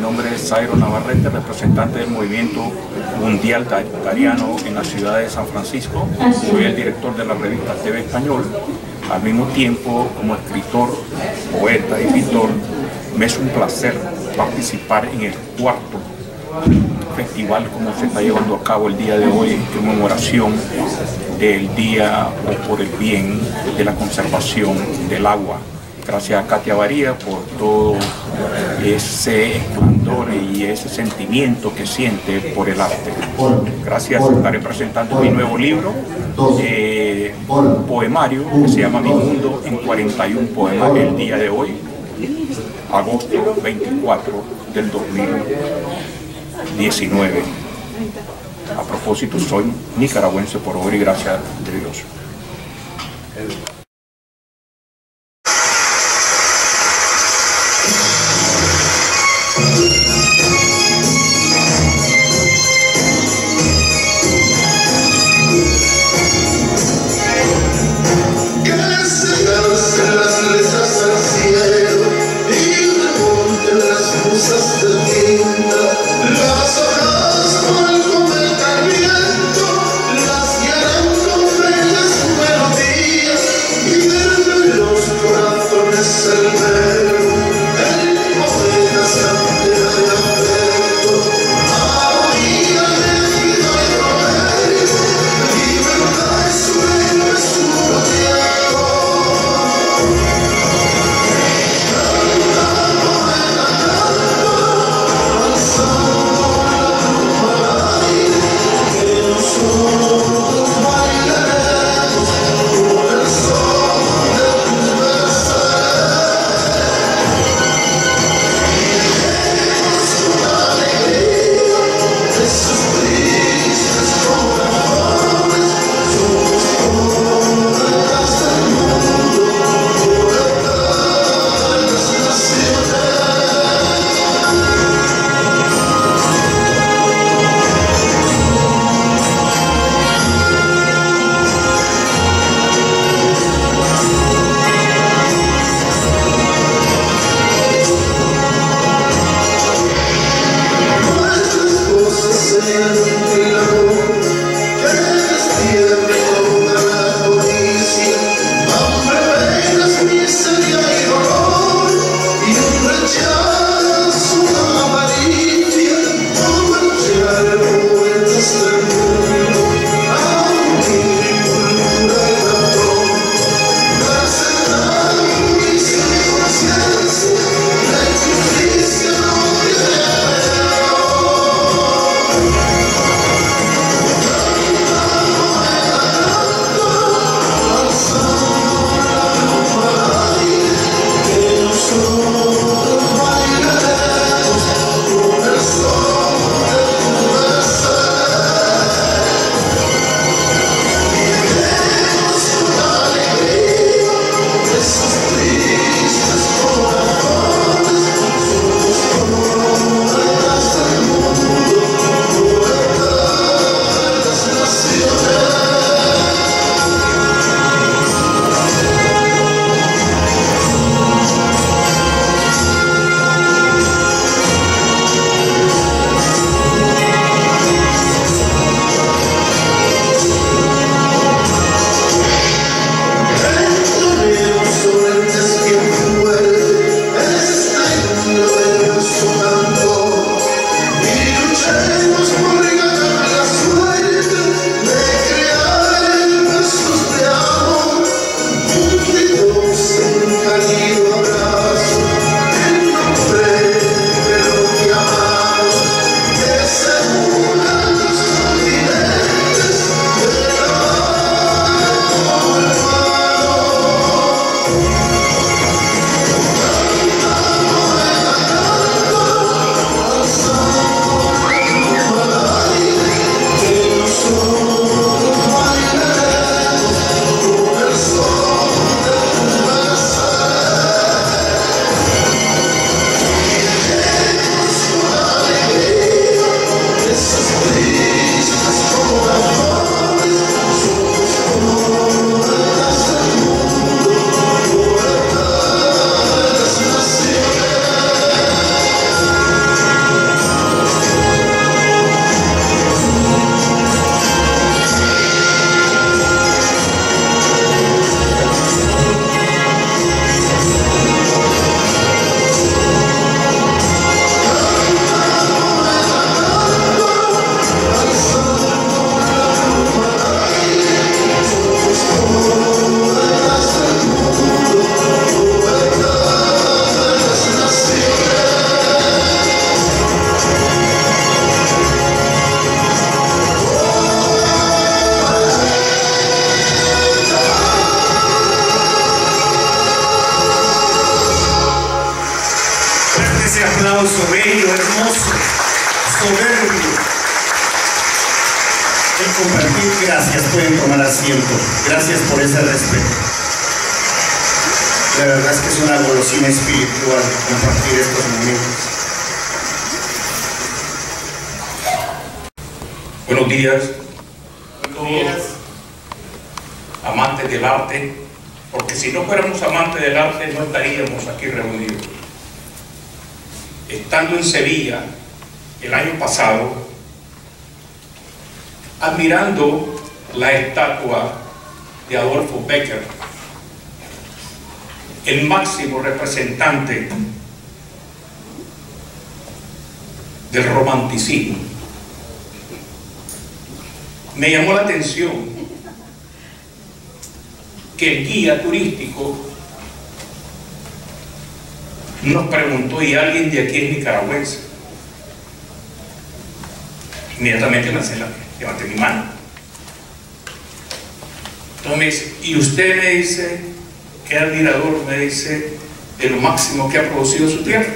Mi nombre es Zairo Navarrete, representante del movimiento mundial tariano en la ciudad de San Francisco. Soy el director de la revista TV Español. Al mismo tiempo, como escritor, poeta y pintor, me es un placer participar en el cuarto festival como se está llevando a cabo el día de hoy en conmemoración del Día por el Bien de la Conservación del Agua. Gracias a Katia Varía por todo ese esplendor y ese sentimiento que siente por el arte. Gracias, estaré presentando mi nuevo libro, eh, poemario, que se llama Mi Mundo en 41 poemas el día de hoy, agosto 24 del 2019. A propósito, soy nicaragüense por obra y gracia de Dios. 저 El compartir, gracias, pueden tomar asiento. Gracias por ese respeto. La verdad es que es una golosina espiritual compartir estos momentos. Buenos días a todos, amantes del arte, porque si no fuéramos amantes del arte no estaríamos aquí reunidos. Estando en Sevilla el año pasado, admirando la estatua de Adolfo Becker, el máximo representante del romanticismo. Me llamó la atención que el guía turístico nos preguntó, ¿y alguien de aquí es nicaragüense? Inmediatamente me la, levanté mi mano. Entonces, y usted me dice, qué admirador, me dice, de lo máximo que ha producido su tierra.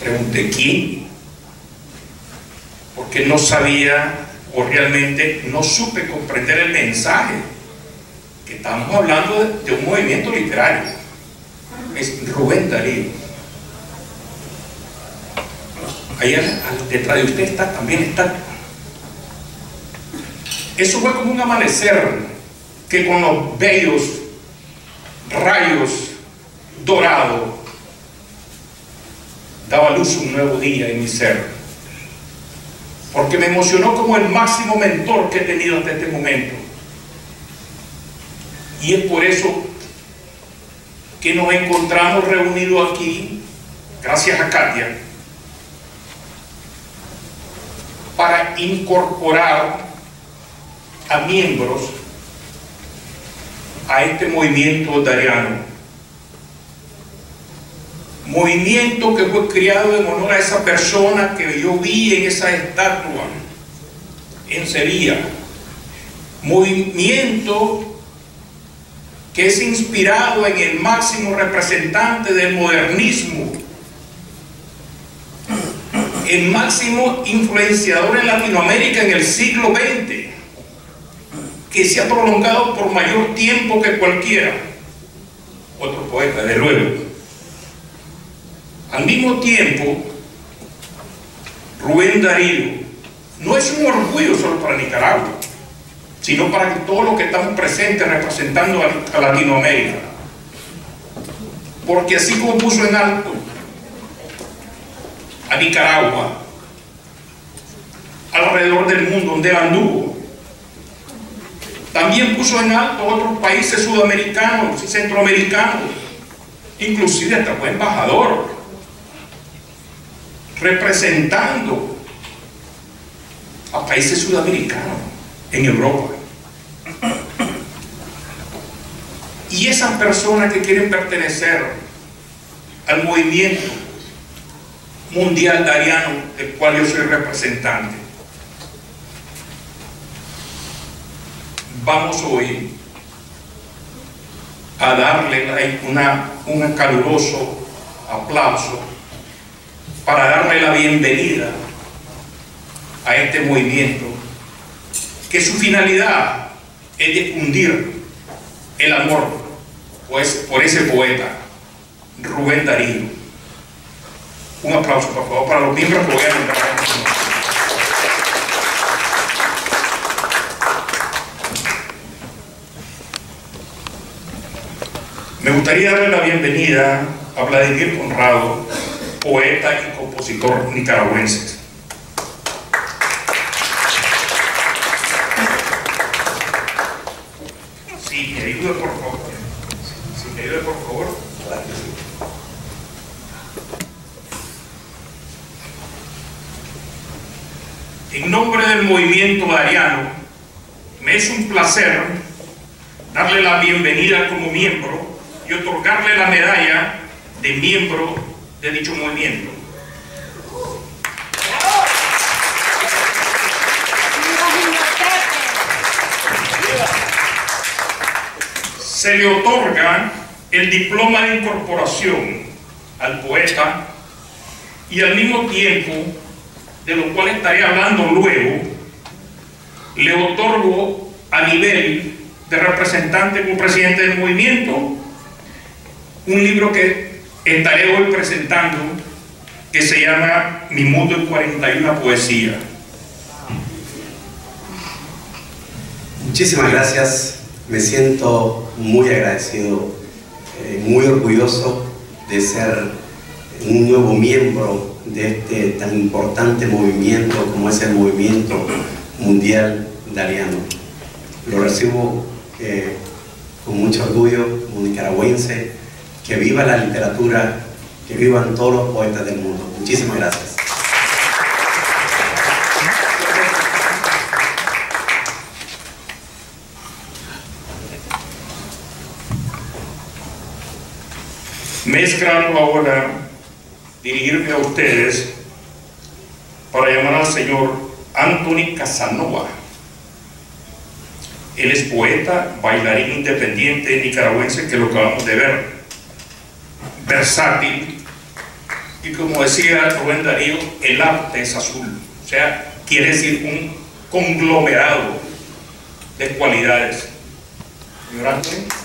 Pregunté, ¿quién? Porque no sabía o realmente no supe comprender el mensaje que estamos hablando de un movimiento literario. Es Rubén Darío. Ahí detrás de usted está, también está. Eso fue como un amanecer que con los bellos rayos dorados daba luz un nuevo día en mi ser. Porque me emocionó como el máximo mentor que he tenido hasta este momento. Y es por eso que nos encontramos reunidos aquí, gracias a Katia, para incorporar a miembros a este movimiento dariano. Movimiento que fue criado en honor a esa persona que yo vi en esa estatua en Sevilla. Movimiento que es inspirado en el máximo representante del modernismo, el máximo influenciador en Latinoamérica en el siglo XX, que se ha prolongado por mayor tiempo que cualquiera. Otro poeta, de luego. Al mismo tiempo, Rubén Darío no es un orgullo solo para Nicaragua, sino para todos los que estamos presentes representando a Latinoamérica. Porque así como puso en alto a Nicaragua, alrededor del mundo donde anduvo, también puso en alto otros países sudamericanos y centroamericanos, inclusive hasta fue embajador, representando a países sudamericanos en Europa. Y esas personas que quieren pertenecer al movimiento mundial dariano del cual yo soy representante, vamos hoy a darle una, un caluroso aplauso para darle la bienvenida a este movimiento que su finalidad es difundir el amor pues, por ese poeta, Rubén Darío. Un aplauso, por favor, para los miembros que voy a. Me gustaría darle la bienvenida a Vladimir Conrado, poeta y compositor nicaragüense. Sí, me ayude por favor. Sí, me ayude por favor. En nombre del movimiento ariano, me es un placer darle la bienvenida como miembro y otorgarle la medalla de miembro de dicho movimiento. Se le otorga el diploma de incorporación al poeta y al mismo tiempo, de lo cual estaré hablando luego, le otorgo a nivel de representante como presidente del movimiento un libro que estaré hoy presentando que se llama Mi mundo en 41 poesía. Muchísimas gracias, me siento muy agradecido, eh, muy orgulloso de ser un nuevo miembro de este tan importante movimiento como es el movimiento mundial dariano. Lo recibo eh, con mucho orgullo como nicaragüense, que viva la literatura, que vivan todos los poetas del mundo. Muchísimas gracias. Me es grato ahora dirigirme a ustedes para llamar al señor Anthony Casanova. Él es poeta, bailarín independiente nicaragüense que lo acabamos de ver, versátil y como decía Rubén Darío, el arte es azul, o sea, quiere decir un conglomerado de cualidades. Señor Anthony.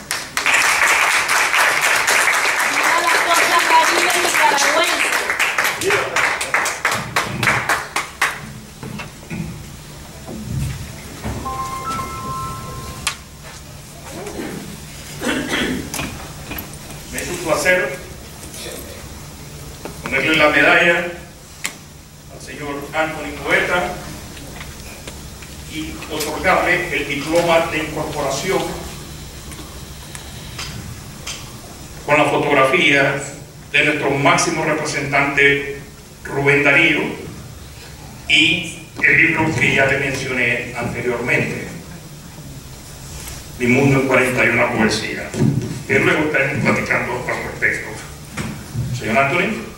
Diploma de incorporación con la fotografía de nuestro máximo representante Rubén Darío y el libro que ya le mencioné anteriormente, Mi mundo en 41 poesía, que luego estaremos platicando al respecto. Señor Anthony.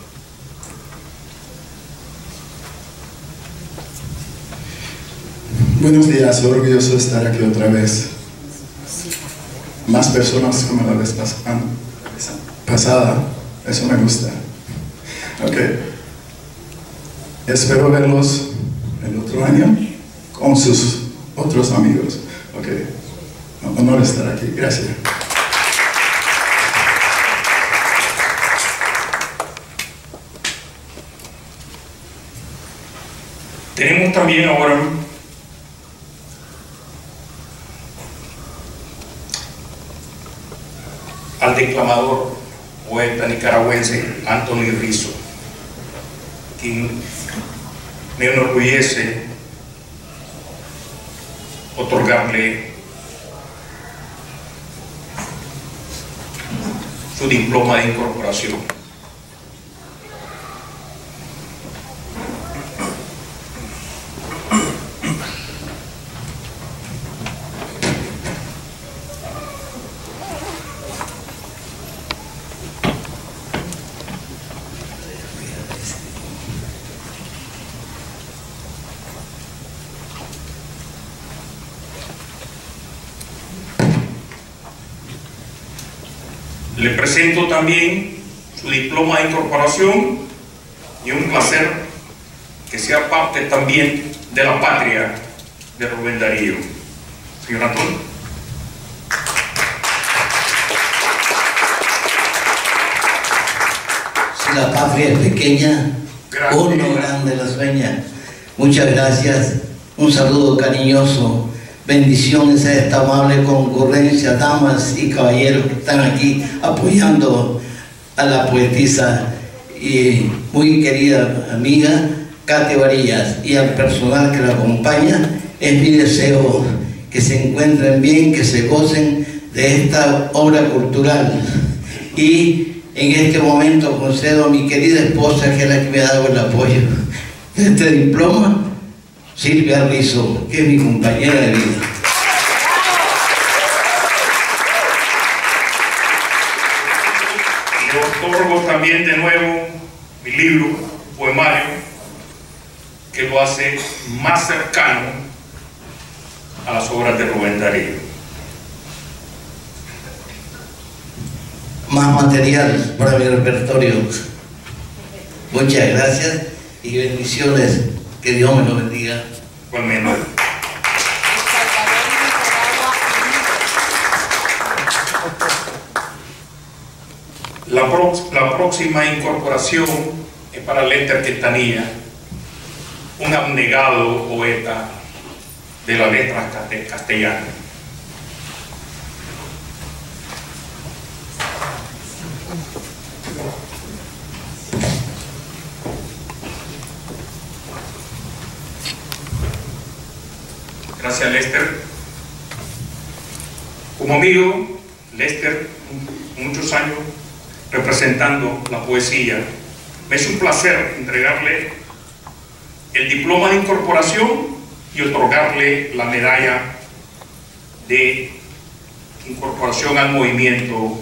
Buenos días, orgulloso de estar aquí otra vez. Más personas como la vez pasada, eso me gusta. Ok. Espero verlos el otro año con sus otros amigos. Ok. Honor estar aquí. Gracias. Tenemos también ahora declamador poeta nicaragüense Anthony Rizzo, quien me enorgullece otorgarle su diploma de incorporación. Le presento también su diploma de incorporación y un placer que sea parte también de la patria de Rubén Darío. Señor Antonio. Si la patria es pequeña, uno grande la sueña. Muchas gracias. Un saludo cariñoso Bendiciones a esta amable concurrencia, damas y caballeros que están aquí apoyando a la poetisa y muy querida amiga Katy Varillas y al personal que la acompaña. Es mi deseo que se encuentren bien, que se gocen de esta obra cultural. Y en este momento concedo a mi querida esposa, que es la que me ha dado el apoyo de este diploma, Silvia Rizzo, que es mi compañera de vida. Le otorgo también de nuevo mi libro, poemario, que lo hace más cercano a las obras de Rubén Darío. más material para mi repertorio. Muchas gracias y bendiciones. Que Dios me lo bendiga. Igualmente. La, la, próxima incorporación es para Lester Quintanilla, un abnegado poeta de la letra castellana. Gracias, Lester. Como amigo, Lester, muchos años representando la poesía, me es un placer entregarle el diploma de incorporación y otorgarle la medalla de incorporación al movimiento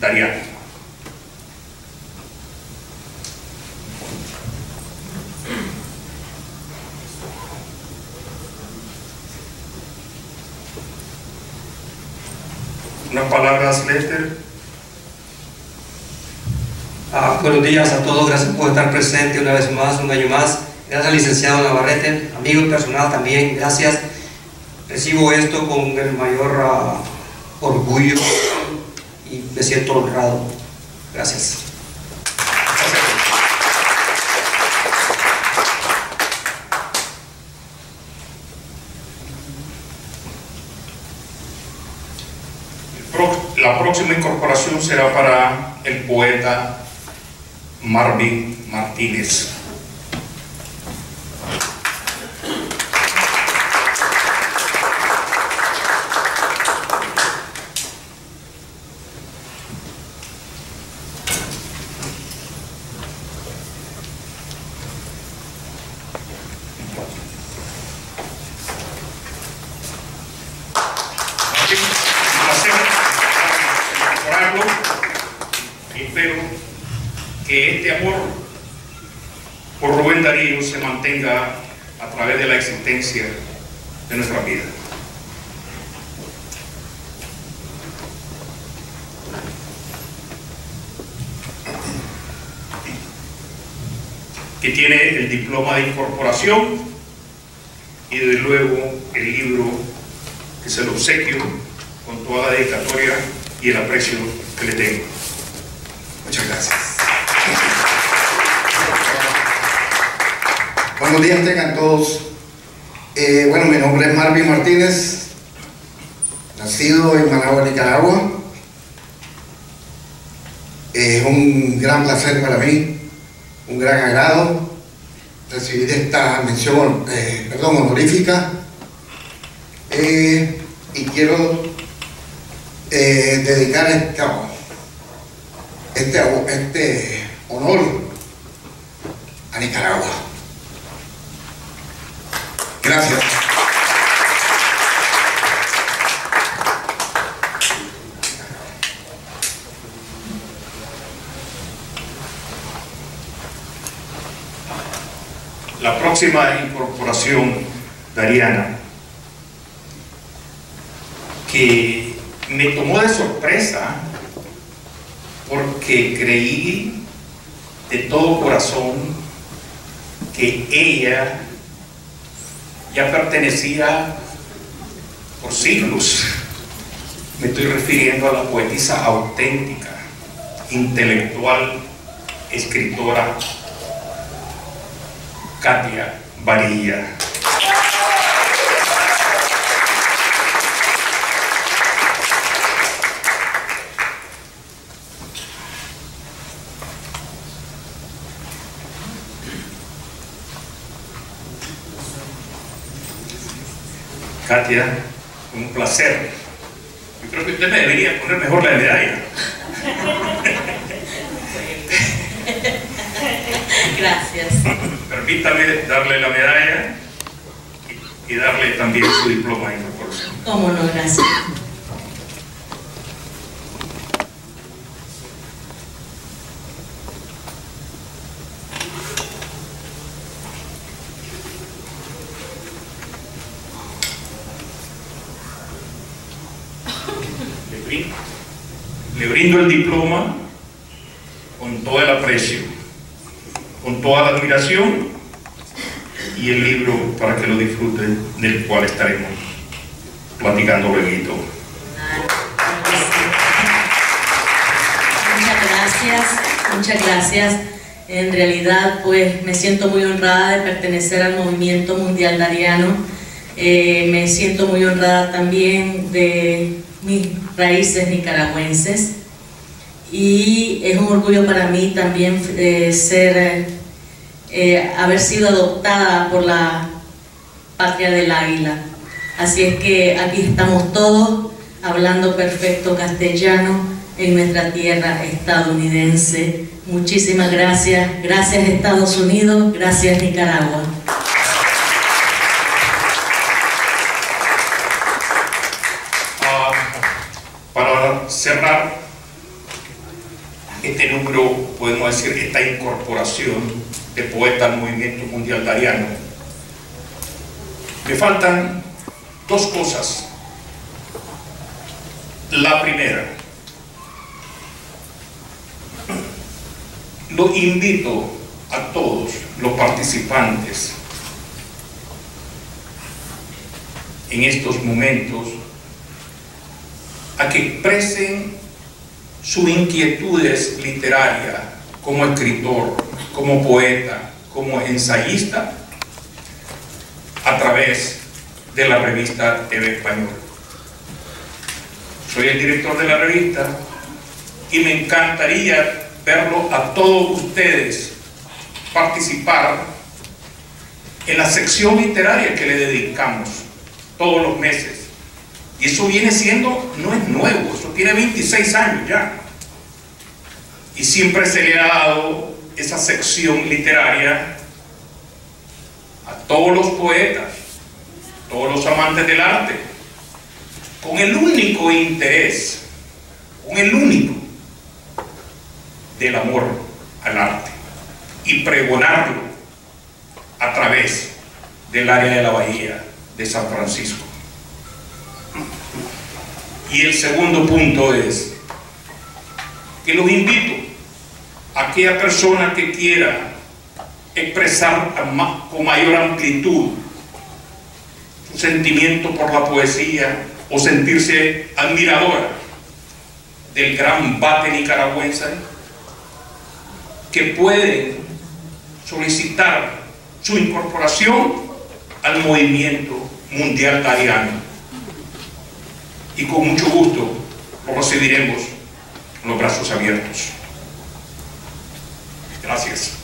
dariano. Palabras, Lester. Ah, buenos días a todos, gracias por estar presente una vez más, un año más. Gracias licenciado Navarrete, amigo personal también, gracias. Recibo esto con el mayor uh, orgullo y me siento honrado. Gracias. La próxima incorporación será para el poeta Marvin Martínez. espero que este amor por Rubén Darío se mantenga a través de la existencia de nuestra vida. que tiene el diploma de incorporación y desde luego el libro que se lo obsequio con toda la dedicatoria y el aprecio que le tengo. Muchas gracias. Buenos días tengan todos. Eh, bueno, mi nombre es Marvin Martínez, nacido en Managua, Nicaragua. Es un gran placer para mí, un gran agrado recibir esta mención, eh, perdón, honorífica. Eh, y quiero dedicar este, este honor a Nicaragua. Gracias. La próxima incorporación de Ariana, que me tomó de sorpresa porque creí de todo corazón que ella ya pertenecía por siglos. Me estoy refiriendo a la poetisa auténtica, intelectual, escritora, Katia Varilla. Katia, un placer. Yo creo que usted me debería poner mejor la medalla. Gracias. Permítame darle la medalla y, darle también su diploma de incorporación. Cómo no, gracias. Le brindo el diploma con todo el aprecio, con toda la admiración y el libro para que lo disfruten, del cual estaremos platicando luego. Muchas gracias, muchas gracias. En realidad, pues me siento muy honrada de pertenecer al movimiento mundial dariano. Eh, me siento muy honrada también de mis raíces nicaragüenses y es un orgullo para mí también eh, ser, eh, haber sido adoptada por la patria del águila. Así es que aquí estamos todos hablando perfecto castellano en nuestra tierra estadounidense. Muchísimas gracias. Gracias Estados Unidos, gracias Nicaragua. Decir, esta incorporación de poetas al movimiento mundial dariano, me faltan dos cosas. La primera, lo invito a todos los participantes en estos momentos a que expresen sus inquietudes literarias como escritor, como poeta, como ensayista, a través de la revista TV Español. Soy el director de la revista y me encantaría verlo a todos ustedes participar en la sección literaria que le dedicamos todos los meses y eso viene siendo, no es nuevo, eso tiene 26 años ya. Y siempre se le ha dado esa sección literaria a todos los poetas, todos los amantes del arte, con el único interés, con el único del amor al arte y pregonarlo a través del área de la bahía de San Francisco. Y el segundo punto es que los invito a aquella persona que quiera expresar con mayor amplitud su sentimiento por la poesía o sentirse admiradora del gran bate nicaragüense, que pueden solicitar su incorporación al movimiento mundial dariano y con mucho gusto lo recibiremos los brazos abiertos. Gracias.